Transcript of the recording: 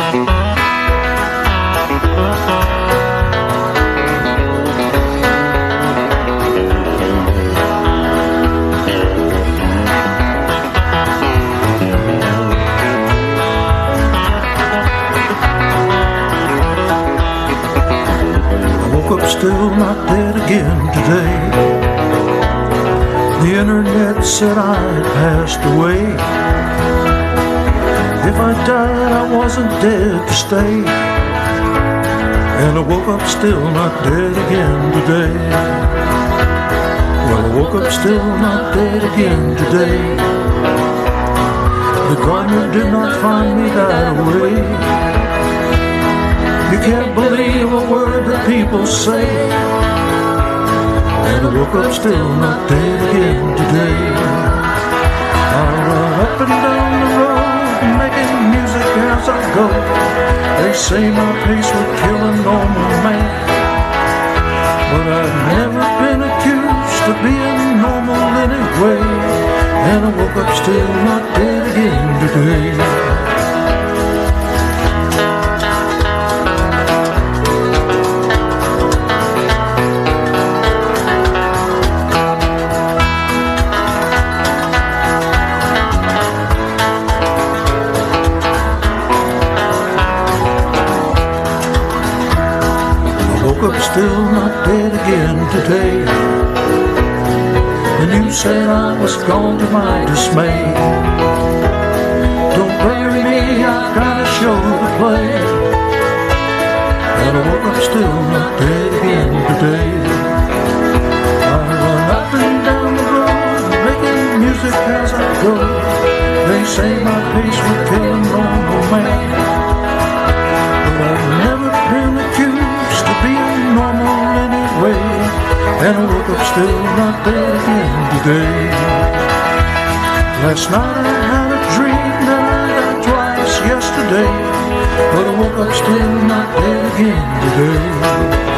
I woke up still not dead again today. The internet said I had passed away. If I died, I wasn't dead to stay. And I woke up still not dead again today. Well, I woke up still not dead again today. The gardener did not find me that way. You can't believe a word that people say. And I woke up still not dead again today. I run up and down say my pace would kill a normal man. But I've never been accused of being normal anyway. And I woke up still not dead again today. Woke up still not dead again today. The news said I was gone to my dismay. Don't bury me, I've got a show to play. And I woke up still not dead And I woke up still not dead again today. Last night I had a dream that I got twice yesterday. But I woke up still not dead again today.